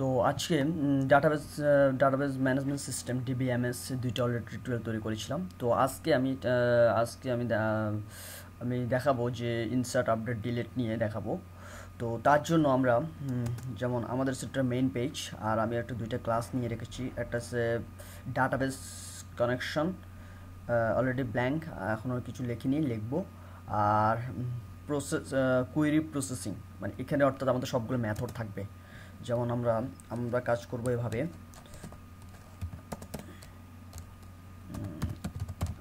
তো আজকে database database management system DBMS দুইটা অলরেডি টিউটোরিয়াল তৈরি করেছিলাম। তো আজকে আমি আজকে আমি আমি দেখাবো যে ইনসার্ট আপডেট ডিলিট নিয়ে দেখাবো। তো তার জন্য আমরা যেমন আমাদের সেটা মেইন পেজ আর আমি একটা দুইটা ক্লাস নিয়ে রেখেছি। একটা হচ্ছে ডাটাবেস কানেকশন অলরেডি ব্ল্যাঙ্ক এখনও কিছু লেখিনি, লিখব। আর প্রসেস কুয়েরি প্রসেসিং মানে এখানে অর্থাৎ আমাদের সবগুলো মেথড থাকবে। যেমন আমরা আমরা কাজ করব এভাবে।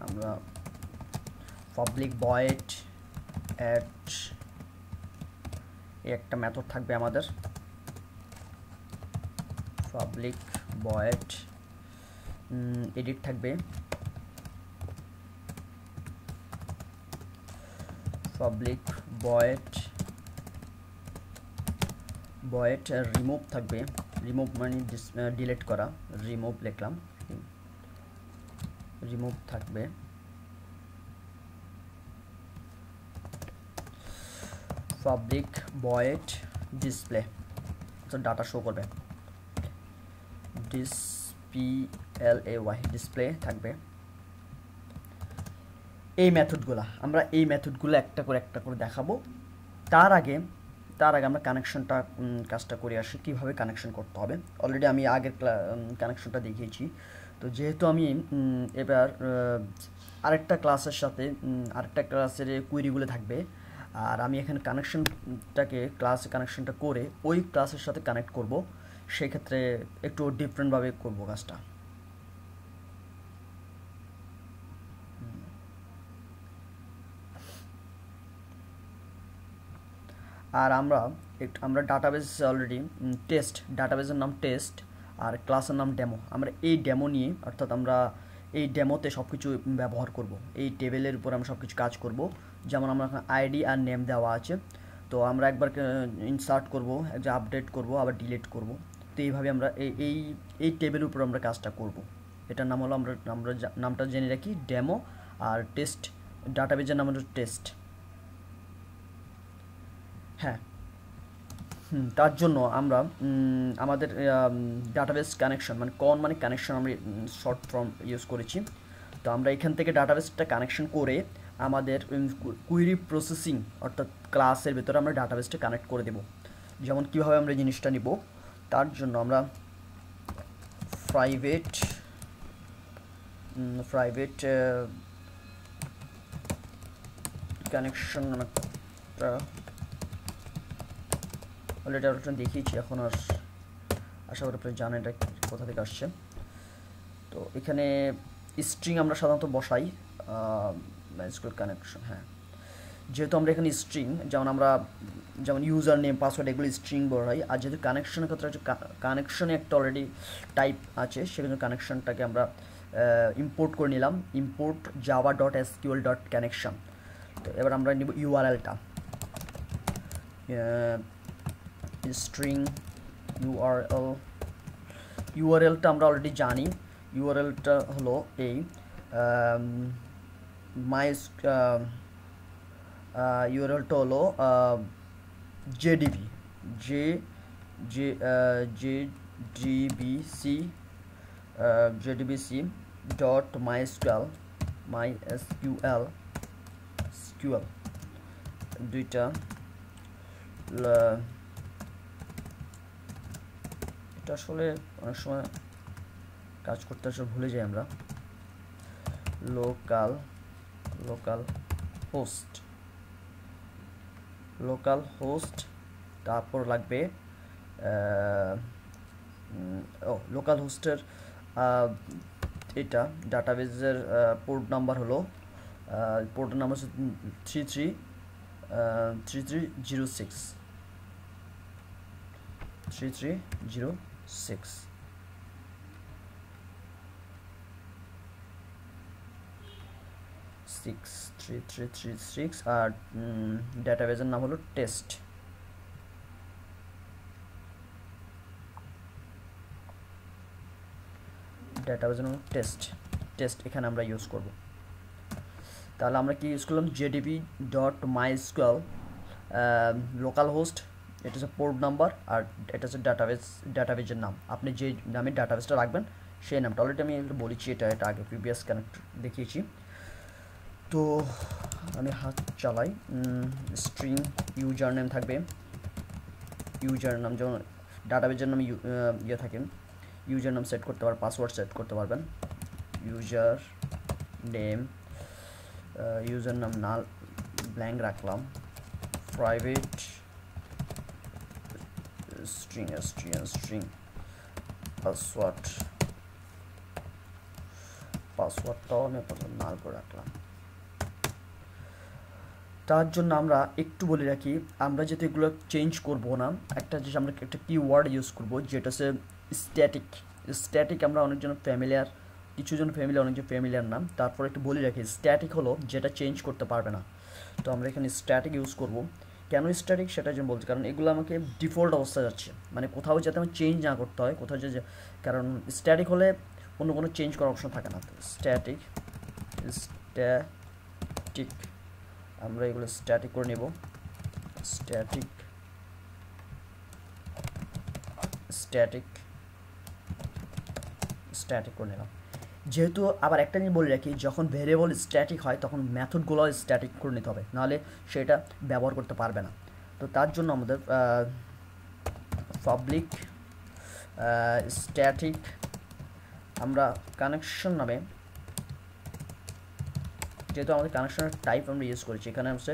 আমরা পাবলিক বয়েড অ্যাট একটা মেথড থাকবে আমাদের। পাবলিক বয়েড এডিট থাকবে। পাবলিক বয়েড বয়েড রিমুভ থাকবে। রিমুভ মানে ডিলিট করা। রিমুভ লিখলাম। রিমুভ থাকবে। Public void display data show করবে। Dis P L A Y display থাকবে। এই মেথডগুলো আমরা এই মেথডগুলো একটা করে একটা করে দেখাবো। তার আগে তার আগে আমরা কানেকশনটা কাজটা করে আসি, কীভাবে কানেকশন করতে হবে। অলরেডি আমি আগের কানেকশনটা দেখিয়েছি। তো যেহেতু আমি এবার আরেকটা ক্লাসের সাথে আরেকটা ক্লাসের কুইরিগুলো থাকবে, আর আমি এখানে কানেকশনটাকে ক্লাসে কানেকশনটা করে ওই ক্লাসের সাথে কানেক্ট করব, সেক্ষেত্রে একটু ডিফারেন্টভাবে করব কাজটা। আর আমরা আমরা ডাটাবেস অলরেডি টেস্ট ডাটাবেসের নাম টেস্ট আর ক্লাসের নাম ডেমো আমরা এই ডেমো নিয়ে, অর্থাৎ আমরা এই ডেমোতে সব কিছু ব্যবহার করব। এই টেবিলের উপর আমরা সব কিছু কাজ করব। যেমন আমরা আইডি আর নেম দেওয়া আছে। তো আমরা একবার ইনসার্ট করব, একবার আপডেট করব, আবার ডিলিট করব। তো এইভাবে আমরা এই এই এই টেবিলের উপর আমরা কাজটা করব। এটার নাম হলো আমরা আমরা নামটা জেনে রাখি ডেমো আর টেস্ট ডাটাবেজের নাম হলো টেস্ট হ্যাঁ। তার জন্য আমরা আমাদের ডাটাবেস কানেকশন মানে কন মানে কানেকশন আমরা শর্ট ফর্ম ইউজ করেছি। তো আমরা এখান থেকে ডাটাবেসটা কানেকশন করে আমাদের কুইরি প্রসেসিং অর্থাৎ ক্লাসের ভেতরে আমরা ডাটাবেসটা কানেক্ট করে দেব। যেমন কীভাবে আমরা জিনিসটা নিব, তার জন্য আমরা প্রাইভেট প্রাইভেট কানেকশন একটা অলরেডি আমরা দেখিয়েছি, এখন আর আশা করি আপনি জানেন এটা কোথা থেকে আসছে। তো এখানে স্ট্রিং আমরা সাধারণত বসাই স্কুল কানেকশন হ্যাঁ। যেহেতু আমরা এখানে স্ট্রিং যেমন আমরা, যেমন ইউজার নেম পাসওয়ার্ড এগুলো স্ট্রিং বসাই, আর যেহেতু কানেকশনের ক্ষেত্রে হচ্ছে কানেকশনে একটা অলরেডি টাইপ আছে সেজন্য কানেকশনটাকে আমরা ইম্পোর্ট করে নিলাম। Import Java dot SQL dot connection তো এবার আমরা নিব ইউআরএলটা স্ট্রিং ইউআরএল ইউআরএলটা আমরা অলরেডি জানি ইউআরএলটা হলো এই মাই ইউআরএলটা হলো JDB J J J DBC JDBC dot my SQL my S QL SQL দুইটা, ল- এটা আসলে অনেক সময় কাজ করতে আসলে ভুলে যাই আমরা। Local local host local host তারপর লাগবে ও লোকাল হোস্টের এটা ডাটাবেজের পোর্ট নাম্বার হলো পোর্ট নাম্বার হচ্ছে three three three three zero six three three zero six six three three three six আর ডাটাবেজের নাম হলো টেস্ট ডাটাবেজের নাম টেস্ট টেস্ট এখানে আমরা ইউজ করব। তাহলে আমরা কি ইউজ করলাম? JDB dot my SQL local host এটা হচ্ছে পোর্ট নাম্বার আর এটা হচ্ছে ডাটাবেস ডাটাবেজের নাম। আপনি যে নামে ডাটাবেসটা রাখবেন, সেই নামটা। অলরেডি আমি বলেছি, এটা এটা আগে প্রিভিয়াস কানেক্ট দেখিয়েছি। তো আমি হাত চালাই। স্ট্রিং ইউজার নেম থাকবে। ইউজার নাম যেমন ডাটাবেজের নাম ইয়ে থাকে। ইউজার নাম সেট করতে পারবেন পাসওয়ার্ড সেট করতে পারবেন। ইউজার নেম ইউজার নাম না ব্ল্যাঙ্ক রাখলাম। Private string string string password পাসওয়ার্ডটাও আমি নাল করে রাখলাম। তার জন্য আমরা একটু বলে রাখি, আমরা যেহেতু এগুলো চেঞ্জ করব না, একটা যে আমরা একটা কিওয়ার্ড ইউজ করব, যেটা হচ্ছে স্ট্যাটিক স্ট্যাটিক আমরা অনেকজন ফ্যামিলিয়ার কিছু জন ফ্যামিলি অনেকজন ফ্যামিলিয়ার নাম তারপর একটু বলে রাখি স্ট্যাটিক হলো যেটা চেঞ্জ করতে পারবে না। তো আমরা এখানে স্ট্যাটিক ইউজ করব। কেন স্ট্যাটিক সেটা জন্য বলছি। কারণ এগুলো আমাকে ডিফল্ট অবস্থা যাচ্ছে। মানে কোথাও যাতে আমার চেঞ্জ না করতে হয়, কোথাও যে কারণ স্ট্যাটিক হলে অন্য কোনো চেঞ্জ করার অপশন থাকে না। স্ট্যাটিক স্ট্যাটিক আমরা এগুলো স্ট্যাটিক করে নেব। স্ট্যাটিক স্ট্যাটিক স্ট্যাটিক করে নিলাম। যেহেতু আবার একটা জিনিস বলে রাখি, যখন ভেরিয়েবল স্ট্যাটিক হয়, তখন মেথডগুলো স্ট্যাটিক করে নিতে হবে। নাহলে সেটা ব্যবহার করতে পারবে না। তো তার জন্য আমাদের পাবলিক স্ট্যাটিক আমরা কানেকশন নামে যেহেতু আমাদের কানেকশনের টাইপ আমরা ইউজ করেছি, এখানে হচ্ছে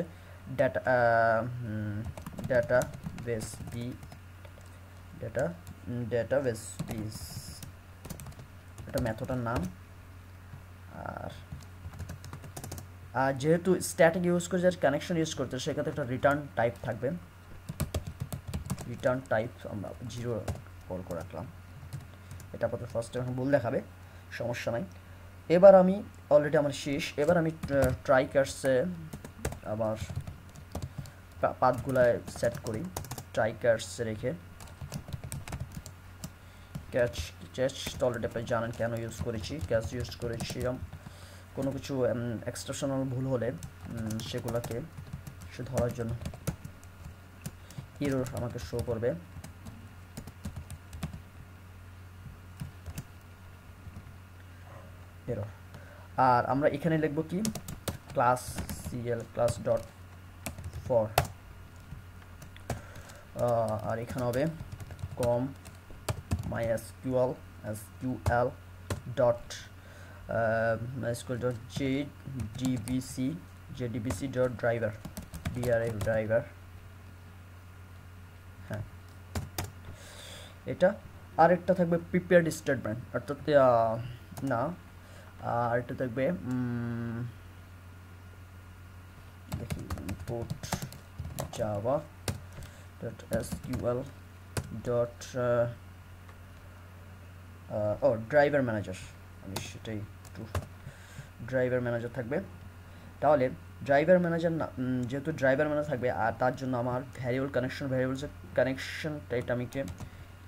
data database B data database বিস এটা মেথডের নাম। আর যেহেতু স্ট্যাটিক ইউজ করে যার কানেকশন ইউজ করতে সেক্ষেত্রে একটা রিটার্ন টাইপ থাকবে। রিটার্ন টাইপ আমরা জিরো কল করে রাখলাম। এটা আপাতত ফার্স্ট টাইম বল দেখাবে, সমস্যা নাই। এবার আমি অলরেডি আমার শেষ, এবার আমি ট্রাই কার্সে আবার পাতগুলায় সেট করি। ট্রাই কার্সে রেখে ক্যাচ তো অলরেডি আপনি জানেন কেন ইউজ করেছি? ক্যাচ ইউজ করেছিলাম কোনো কিছু এক্সট্রাশনাল ভুল হলে সেগুলোকে সে ধরার জন্য ইরোর আমাকে শো করবে। এরর আর আমরা এখানে লিখব কি? Class CL class dot for আর এখানে হবে com my SQL dot SQL dot J DBC J DBC dot driver DRA driver হ্যাঁ। এটা আরেকটা থাকবে প্রিপেয়ার্ড স্টেটমেন্ট অর্থাৎ না আর এটা থাকবে দেখি import Java dot SQL dot ও ড্রাইভার ম্যানেজার আমি সেটাই একটু ড্রাইভার ম্যানেজার থাকবে। তাহলে ড্রাইভার ম্যানেজার না যেহেতু ড্রাইভার ম্যানেজার থাকবে, আর তার জন্য আমার ভ্যারিয়েবল কানেকশন ভ্যারিয়েবলসের কানেকশনটা এটা আমিকে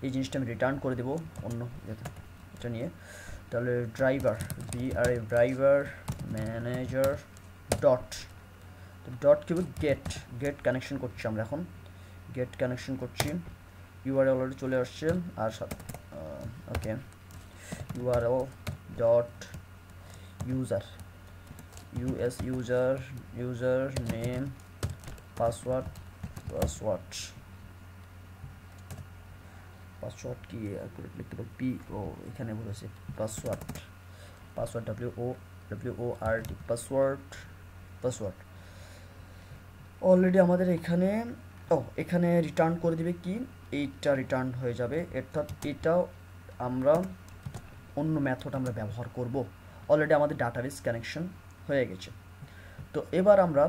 এই জিনিসটা আমি রিটার্ন করে দেবো অন্য এটা নিয়ে। তাহলে ড্রাইভার বি আর ড্রাইভার ম্যানেজার ডট ডট কি গেট গেট কানেকশন করছি আমরা এখন। গেট কানেকশন করছি। ইউআরএল অলরেডি চলে আসছে, আর okay URL dot user US user user name password password password কি? লিখতে পারি পি ও এখানে বলেছে password password W O W O R T password password already আমাদের এখানে, ও, এখানে রিটার্ন করে দিবে কি? এইটা রিটার্ন হয়ে যাবে। অর্থাৎ এটাও আমরা অন্য মেথড আমরা ব্যবহার করব। অলরেডি আমাদের ডাটাবেস কানেকশন হয়ে গেছে। তো এবার আমরা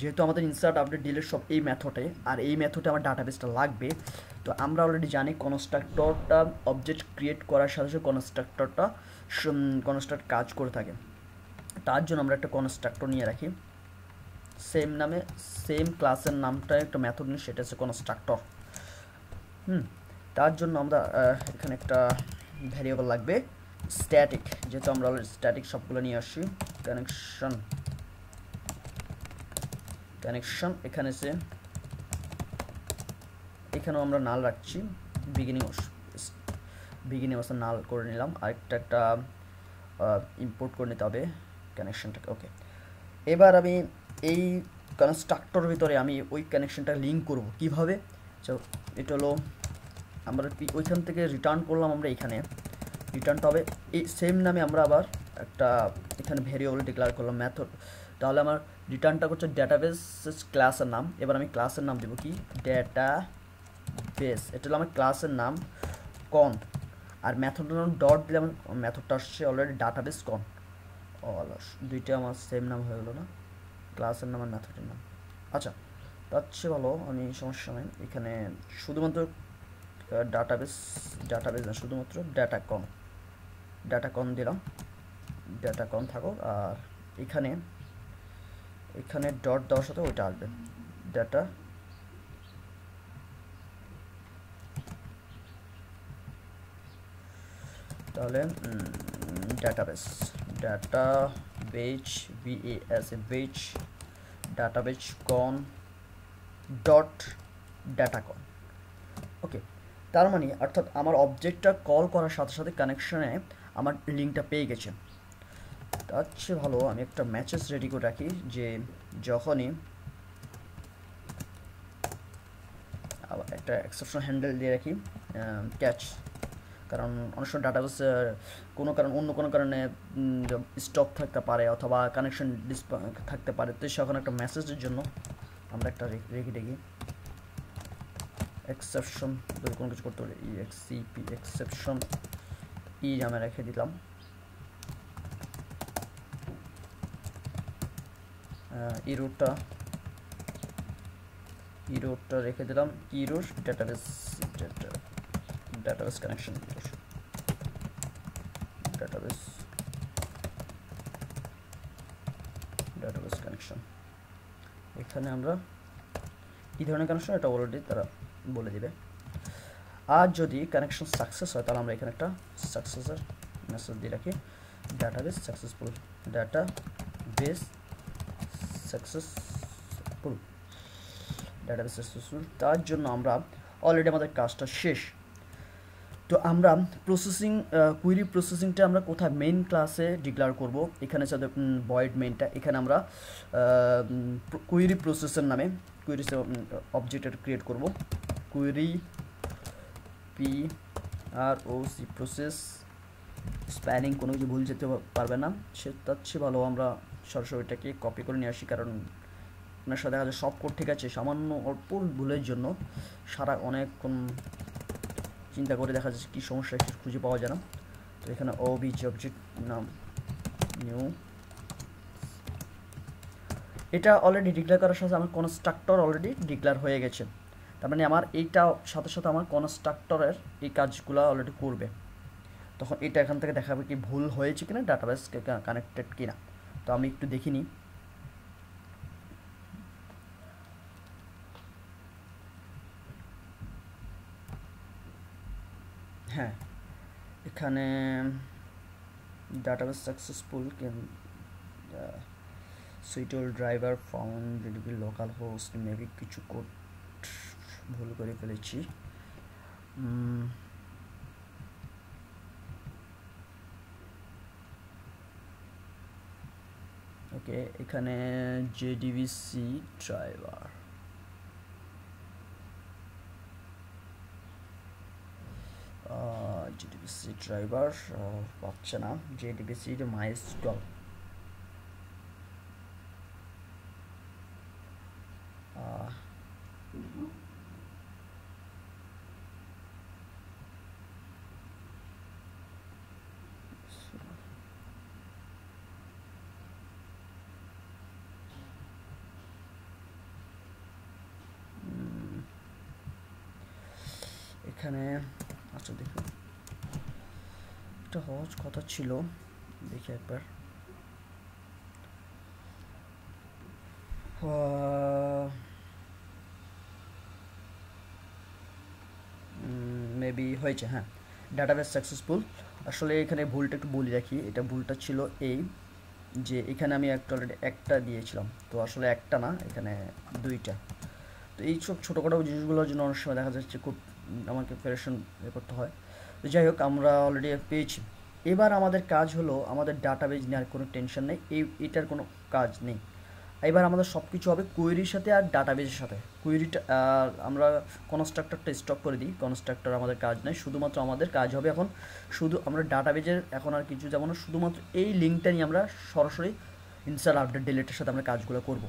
যেহেতু আমাদের ইনসার্ট আপডেট ডিলেট সব এই মেথডে আর এই মেথডে আমার ডাটাবেসটা লাগবে, তো আমরা অলরেডি জানি কনস্ট্রাক্টরটা অবজেক্ট ক্রিয়েট করার সাথে সাথে কনস্ট্রাক্টরটা কনস্ট্রাক্ট কাজ করে থাকে। তার জন্য আমরা একটা কনস্ট্রাক্টর নিয়ে রাখি। সেম নামে সেম ক্লাসের নামটা একটা মেথড নিয়ে, সেটা হচ্ছে কনস্ট্রাক্টর হুম? তার জন্য আমরা এখানে একটা ভ্যারিয়েবল লাগবে স্ট্যাটিক যেহেতু আমরা স্ট্যাটিক সবগুলো নিয়ে আসছি। কানেকশন কানেকশন এখানে সে এখানেও আমরা নাল রাখছি বিগিনিং বিগিনিং অবস্থা নাল করে নিলাম। আরেকটা একটা ইম্পোর্ট করে নিতে হবে কানেকশনটাকে ওকে এবার আমি এই কনস্ট্রাক্টর ভিতরে আমি ওই কানেকশনটা লিঙ্ক করব কীভাবে? এটা হলো আমরা ওইখান থেকে রিটার্ন করলাম আমরা এখানে। রিটার্নটা হবে এই সেম নামে আমরা আবার একটা এখানে ভেরিয়েবল ডিক্লেয়ার করলাম ম্যাথড তাহলে আমার রিটার্নটা করছে ডেটাবেস ক্লাসের নাম। এবার আমি ক্লাসের নাম দেবো কি? ডেটা বেস এটা হলো আমার ক্লাসের নাম কন আর মেথডের নাম ডট দিলে আমার মেথডটা আসছে অলরেডি ডাটাবেস কন অলস, দুইটা আমার সেম নাম হয়ে গেলো না। ক্লাসের নাম আর মেথডের নাম। আচ্ছা তার চেয়ে ভালো, আমি সমস্যা নেই। এখানে শুধুমাত্র ডাটাবেস ডাটাবেস না, শুধুমাত্র ডাটা কন ডাটা কন দিলাম। ডাটা কন থাকো আর এখানে এখানে ডট দেওয়ার সাথে ওইটা আসবে। ডাটা তাহলে database database BS base database con dot data con okay তার মানে অর্থাৎ আমার অবজেক্টটা কল করার সাথে সাথে কানেকশনে আমার লিঙ্কটা পেয়ে গেছে। তার চেয়ে ভালো আমি একটা ম্যাচেস রেডি করে রাখি যে যখনই আবার একটা এক্সেপশন হ্যান্ডেল দিয়ে রাখি ক্যাচ কারণ অনেক সময় ডাটাবেস কোনো কারণ, অন্য কোনো কারণে স্টপ থাকতে পারে অথবা কানেকশন থাকতে পারে, তো সেখানে একটা মেসেজের জন্য আমরা একটা রেখে দেখি। এক্সেপশন যদি কোনো কিছু করতে পারি ই এক্সিপি এক্সেপশন ই আমি রেখে দিলাম। ইরোটা ইরোটা রেখে দিলাম। Error database data database connection database database connection এখানে আমরা এই ধরনের কানেকশন এটা অলরেডি তারা বলে দিবে। আর যদি কানেকশন সাকসেস হয়, তাহলে আমরা এখানে একটা সাকসেসের মেসেজ দিয়ে রাখি। Database successful database successful database successful তার জন্য আমরা অলরেডি আমাদের কাজটা শেষ। তো আমরা প্রসেসিং কুইরি প্রসেসিংটা আমরা কোথায়? মেইন ক্লাসে ডিক্লেয়ার করব। এখানে সাথে বয়েড মেইনটা এখানে আমরা কুইরি প্রসেসের নামে কুইরি অবজেক্ট ক্রিয়েট করব। Query P R O C process spanning কোনো কিছু ভুল যেতে পারবে না। সে তার চেয়ে ভালো আমরা সরাসরি এটাকে কপি করে নিয়ে আসি, কারণ আপনার সাথে দেখা যায় সব কোড ঠিক আছে, সামান্য অল্প ভুলের জন্য সারা অনেকক্ষণ চিন্তা করে দেখা যাচ্ছে কী সমস্যা একটু খুঁজে পাওয়া যায় না। তো এখানে ও বিচ অবজেক্ট নাম নিউ এটা অলরেডি ডিক্লেয়ার করার সাথে আমার কনস্ট্রাক্টর অলরেডি ডিক্লেয়ার হয়ে গেছে। তার মানে আমার এইটা সাথে সাথে আমার কনস্ট্রাক্টরের এই কাজগুলো অলরেডি করবে। তখন এটা এখান থেকে দেখাবে কি ভুল হয়েছে কিনা ডাটাবেস কানেক্টেড কিনা। তো আমি একটু দেখিনি হ্যাঁ এখানে database successful সুইটল driver found local host maybe কিছু কোড ভুল করে ফেলেছি। ওকে এখানে জেডিবিসি ড্রাইভার জেডিবিসি ড্রাইভার পাচ্ছে না। জেডিবিসি মাইস্টল এখানে আচ্ছা দেখুন সহজ কথা ছিল। দেখি একবার। মেবি হয়েছে হ্যাঁ। ডাটাবেস সাকসেসফুল আসলে এখানে ভুলটা একটু বলে রাখি এটা ভুলটা ছিল এই যে, এখানে আমি একটা অলরেডি একটা দিয়েছিলাম। তো আসলে একটা না, এখানে দুইটা। তো এই সব ছোটোখাটো জিনিসগুলোর জন্য অনেক সময় দেখা যাচ্ছে খুব আমাকে প্যারেশন এ করতে হয়। তো যাই হোক, আমরা অলরেডি পেয়েছি। এবার আমাদের কাজ হলো আমাদের ডাটাবেজ নেওয়ার কোনো টেনশন নেই, এই, এটার কোনো কাজ নেই। এবার আমাদের সব কিছু হবে কুয়েরির সাথে আর ডাটাবেজের সাথে। কুয়েরিটা আমরা কনস্ট্রাক্টরটা স্টপ করে দিই কনস্ট্রাক্টর আমাদের কাজ নেই, শুধুমাত্র আমাদের কাজ হবে এখন শুধু আমরা ডাটাবেজের এখন আর কিছু যেমন শুধুমাত্র এই লিঙ্কটা নিয়ে আমরা সরাসরি ইনসার্ট আপডেট ডিলেটের সাথে আমরা কাজগুলো করব।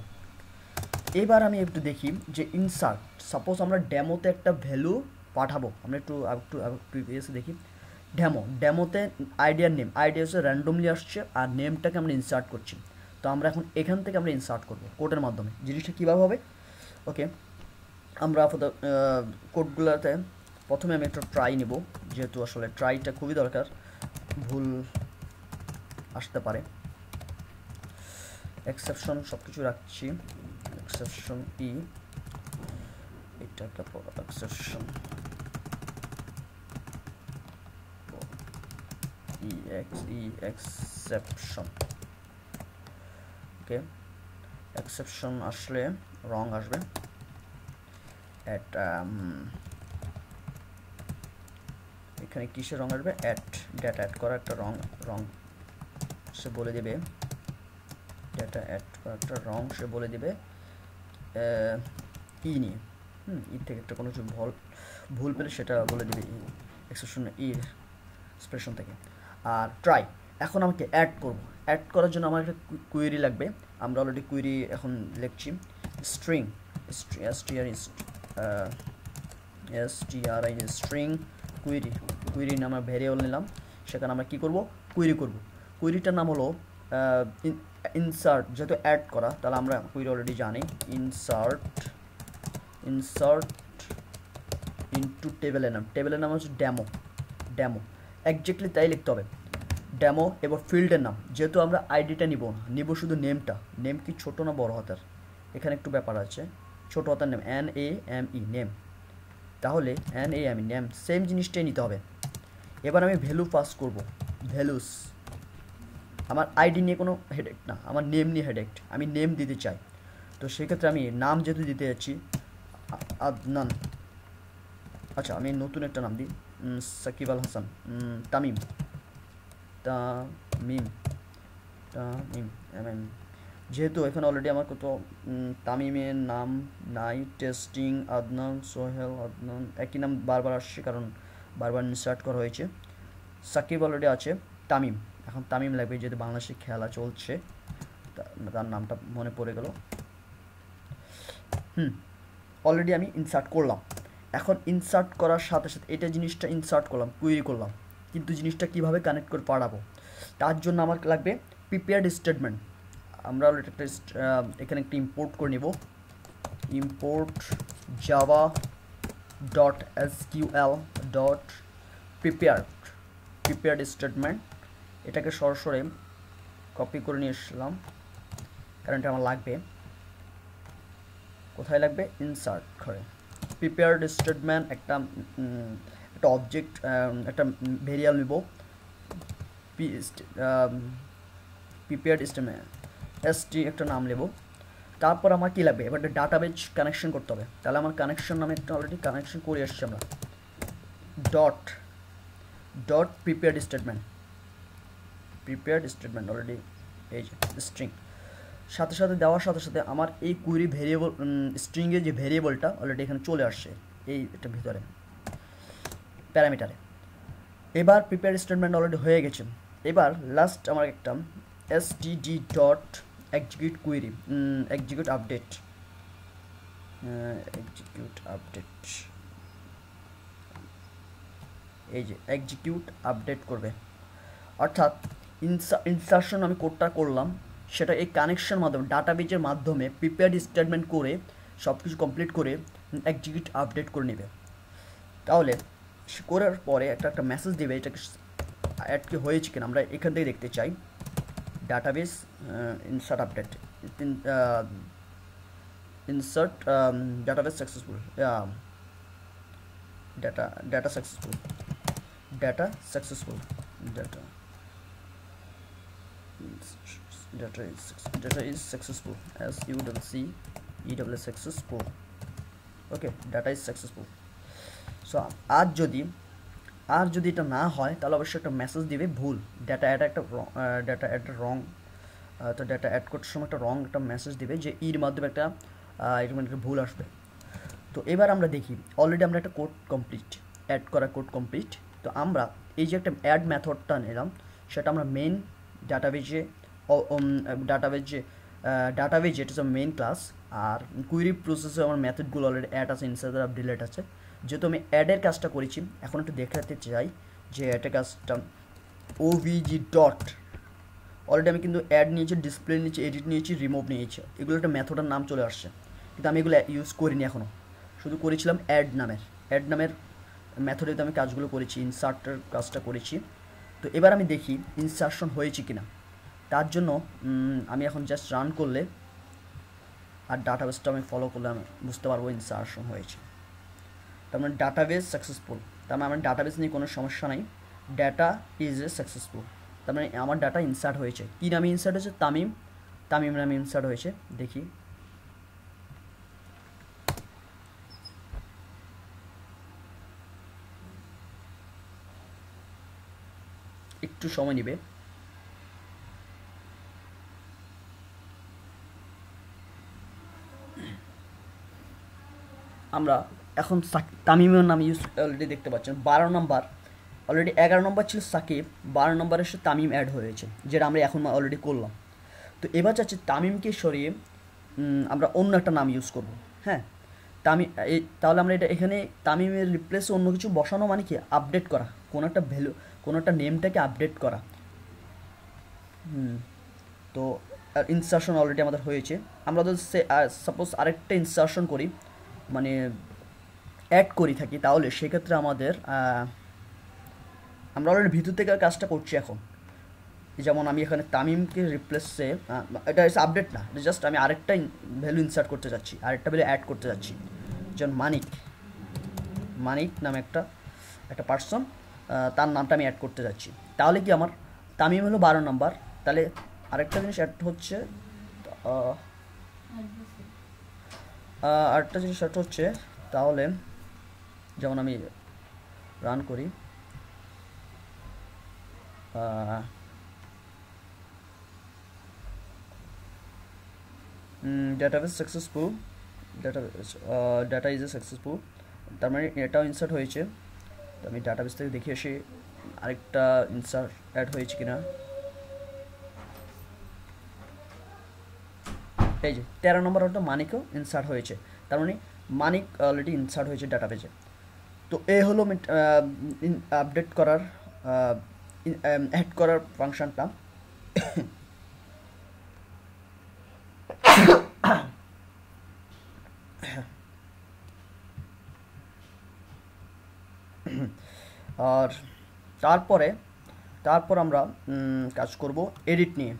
এবার আমি একটু দেখি যে ইনসার্ট সাপোজ আমরা ডেমোতে একটা ভ্যালু পাঠাবো, আমরা একটু একটু এসে দেখি। ডেমো। ডেমোতে আইডিয়ার নেম আইডিয়া হচ্ছে র্যান্ডমলি আসছে আর নেমটাকে আমরা ইনসার্ট করছি। তো আমরা এখন এখান থেকে আমরা ইনসার্ট করব কোডের মাধ্যমে। জিনিসটা কীভাবে হবে? ওকে আমরা আপাতত কোডগুলোতে প্রথমে আমি একটা ট্রাই নেব, যেহেতু আসলে ট্রাইটা খুবই দরকার, ভুল আসতে পারে। এক্সেপশন সব কিছু রাখছি। এক্সেপশন ই এটা একটা exception E exception okay exception আসলে রং আসবে অ্যাট এখানে কিসের রং আসবে অ্যাট ডেটা অ্যাড করা একটা রং রং সে বলে দেবে ডেটা অ্যাড করা একটা রং সে বলে দেবে ই নিয়ে হুম ই থেকে একটা কোনো কিছু ভুল ভুল পেলে সেটা বলে দেবে ই এক্সেপশন ই এক্সপ্রেশন থেকে আর ট্রাই এখন আমাকে অ্যাড করব। অ্যাড করার জন্য আমার একটা কুয়েরি লাগবে। আমরা অলরেডি কুয়েরি এখন লিখছি। String S T R S T R I string query query নাম ভেরিয়েবল নিলাম। সেখানে আমরা কী করব? কুয়েরি করব। কুয়েরিটার নাম হলো ইনসার্ট যেহেতু অ্যাড করা, তাহলে আমরা কুয়েরি অলরেডি জানি। ইনসার্ট ইনসার্ট ইনটু টেবিলের নাম। টেবিলের নাম হচ্ছে ড্যামো ড্যামো একজ্যাক্টলি তাই লিখতে হবে। ড্যামো এবার ফিল্ডের নাম। যেহেতু আমরা আইডিটা নিব নিব শুধু নেমটা নেম কি ছোটো না বড় হাতের? এখানে একটু ব্যাপার আছে। ছোটো হাতের name N A M E name তাহলে N A M E name same জিনিসটাই নিতে হবে। এবার আমি ভ্যালু পাস করব। ভ্যালুস আমার আইডি নিয়ে কোনো হেডেক্ট না। আমার নেম নিয়ে হেডেক্ট আমি নেম দিতে চাই। তো সেক্ষেত্রে আমি নাম যেহেতু দিতে যাচ্ছি আদনান। আচ্ছা আমি নতুন একটা নাম দিই। সাকিব আল হাসান তামিম তামিম তামিম এম যেহেতু এখানে অলরেডি আমার কত তামিমের নাম নাই টেস্টিং আদনান, সোহেল, আদনান, একই নাম বারবার আসছে কারণ বারবার ইনসার্ট করা হয়েছে। সাকিব অলরেডি আছে, তামিম। এখন তামিম লাগবে যেহেতু বাংলাদেশে খেলা চলছে তার নামটা মনে পড়ে গেল। হুম অলরেডি আমি ইনসার্ট করলাম। এখন ইনসার্ট করার সাথে সাথে এটা জিনিসটা ইনসার্ট করলাম কুইরি করলাম, কিন্তু জিনিসটা কীভাবে কানেক্ট করে পাঠাবো তার জন্য আমার লাগবে প্রিপেয়ার্ড স্টেটমেন্ট আমরা একটা এখানে একটা ইম্পোর্ট করে নেব। Import Java dot S Q L dot prepared prepared statement এটাকে সরাসরি কপি করে নিয়ে এসলাম, কারণ এটা আমার লাগবে। কোথায় লাগবে? ইনসার্ট করে প্রিপেয়ার্ড স্টেটমেন্ট একটা একটা অবজেক্ট একটা ভেরিয়াল নিব। প্রিপেয়ার্ড স্টেটমেন্ট এস টি একটা নাম নেব। তারপর আমার কী লাগবে? এবার ডাটাবেজ কানেকশন করতে হবে। তাহলে আমার কানেকশন নামে একটা অলরেডি কানেকশন করে এসছি আমরা। Dot dot prepared statement prepared statement already এই স্ট্রিং সাথে সাথে দেওয়ার সাথে সাথে আমার এই কুইরি ভেরিয়েবল স্ট্রিংয়ের যে ভেরিয়েবলটা অলরেডি এখানে চলে আসছে, এই এটা ভিতরে প্যারামিটারে এবার প্রিপেয়ার স্টেটমেন্ট অলরেডি হয়ে গেছে। এবার লাস্ট আমার একটা S T D dot execute query execute update execute update এই যে এক্সিকিউট আপডেট করবে। অর্থাৎ ইনসা ইনসার্শন আমি কোডটা করলাম সেটা এই কানেকশন মাধ্যমে ডাটাবেজের মাধ্যমে প্রিপেয়ার্ড স্টেটমেন্ট করে সব কিছু কমপ্লিট করে এক্সিকিউট আপডেট করে নেবে। তাহলে করার পরে একটা একটা মেসেজ দেবে, এটাকে অ্যাড কি হয়েছে কিনা, আমরা এখান থেকে দেখতে চাই। Database insert update insert database successful data data successful data successful data data is data is successful, as u double c e double successful. Okay data is successful so আর যদি আর যদি এটা না হয়, তাহলে অবশ্যই একটা মেসেজ দিবে ভুল। ডাটা অ্যাড একটা ডাটা অ্যাড রং তো ডাটা অ্যাড করতে সময় একটা রং একটা মেসেজ দিবে যে ইর মাধ্যমে একটা এরকম একটা ভুল আসবে। তো এবার আমরা দেখি অলরেডি আমরা একটা কোড কমপ্লিট অ্যাড করা কোড কমপ্লিট তো আমরা এই যে একটা অ্যাড মেথডটা নিলাম, সেটা আমরা মেন ডাটাবেজে ডাটাবেজে ডাটাবেজ এটা হচ্ছে মেন ক্লাস আর কুইরি প্রসেসে আমার মেথডগুলো অলরেডি অ্যাড আছে ইনসাইড অফ ডিলেট আছে। যেহেতু আমি অ্যাডের কাজটা করেছি, এখন একটু দেখাতে চাই যে অ্যাডের কাজটা ওভিজি ডট অলরেডি আমি কিন্তু অ্যাড নিয়েছি ডিসপ্লে নিয়েছি এডিট নিয়েছি রিমুভ নিয়েছি। এগুলো একটা মেথডের নাম চলে আসছে, কিন্তু আমি এগুলো ইউজ করিনি এখনও শুধু করেছিলাম অ্যাড নামের। অ্যাড নামের মেথডে আমি কাজগুলো করেছি ইনসার্টের কাজটা করেছি। তো এবার আমি দেখি ইনসার্শন হয়েছে কিনা। তার জন্য আমি এখন জাস্ট রান করলে আর ডাটাবেসটা আমি ফলো করলে আমি বুঝতে পারব ইনসার্শন হয়েছে। তার মানে ডাটাবেস সাকসেসফুল তার মানে আমার ডাটাবেস নিয়ে কোনো সমস্যা নাই। ডাটা ইজ এ সাকসেসফুল তার মানে আমার ডাটা ইনসার্ট হয়েছে। কী নামে ইনসার্ট হয়েছে? তামিম। তামিম নামে ইনসার্ট হয়েছে। দেখি। একটু সময় নেবে। আমরা এখন তামিমের নাম ইউজ অলরেডি দেখতে পাচ্ছেন। বারো নম্বর। অলরেডি এগারো নম্বর ছিল সাকিব, বারো নম্বরের এসে তামিম অ্যাড হয়েছে, যেটা আমরা এখন অলরেডি করলাম। তো এবার চাচ্ছি তামিমকে সরিয়ে আমরা অন্য একটা নাম ইউজ করব হ্যাঁ? তামি তাহলে আমরা এটা এখানে তামিমের রিপ্লেসে অন্য কিছু বসানো মানে কি? আপডেট করা, কোনো একটা ভ্যালু কোনো একটা নেমটাকে আপডেট করা। হুম, তো ইনসার্শন অলরেডি আমাদের হয়েছে। আমরা যদি সে সাপোজ আরেকটা ইনসার্শন করি মানে অ্যাড করি থাকি, তাহলে সেক্ষেত্রে আমাদের আমরা অলরেডি ভিতর থেকে কাজটা করছি এখন। যেমন আমি এখানে তামিমকে রিপ্লেসে এটা হচ্ছে আপডেট না জাস্ট আমি আরেকটা ভ্যালু ইনসার্ট করতে যাচ্ছি, আরেকটা ভ্যালু অ্যাড করতে যাচ্ছি। যেমন মানিক মানিক নামে একটা একটা পার্সন তার নামটা আমি অ্যাড করতে যাচ্ছি। তাহলে কি আমার, তামিম হলো বারো নাম্বার তাহলে আরেকটা জিনিস অ্যাড হচ্ছে আরেকটা জিনিস অ্যাড হচ্ছে, তাহলে যেমন আমি রান করি database successful data data is a successful তার মানে এটাও ইনসার্ট হয়েছে। আমি ডাটাবেস থেকে দেখে আসি, আরেকটা ইনসার্ট অ্যাড হয়েছে কিনা। এই যে, তেরো নম্বর ওটা মানিকও ইনসার্ট হয়েছে। তার মানে মানিক অলরেডি ইনসার্ট হয়েছে ডাটাবেজে তো এ হলো আপডেট করার অ্যাড করার ফাংশনটা আর তারপরে, তারপর আমরা কাজ করব এডিট নিয়ে।